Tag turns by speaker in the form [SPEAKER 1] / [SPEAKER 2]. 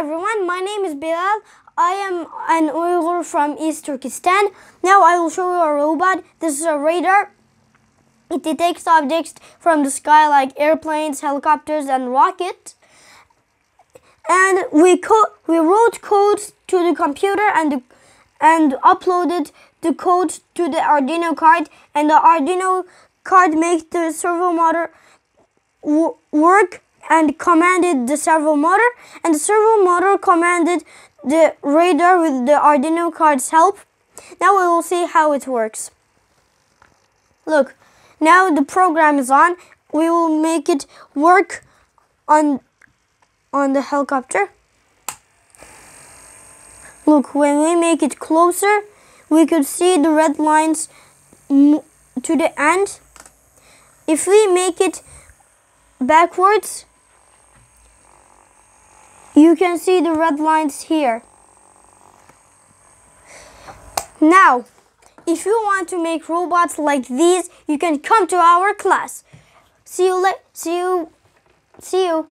[SPEAKER 1] everyone, my name is Bilal. I am an Uyghur from East Turkestan. Now I will show you a robot. This is a radar. It detects objects from the sky like airplanes, helicopters, and rockets. And we we wrote codes to the computer and and uploaded the code to the Arduino card. And the Arduino card makes the servo motor work and commanded the servo motor and the servo motor commanded the radar with the Arduino card's help. Now we will see how it works. Look, now the program is on. We will make it work on, on the helicopter. Look, when we make it closer, we could see the red lines to the end. If we make it backwards, you can see the red lines here. Now, if you want to make robots like these, you can come to our class. See you later. See you. See you.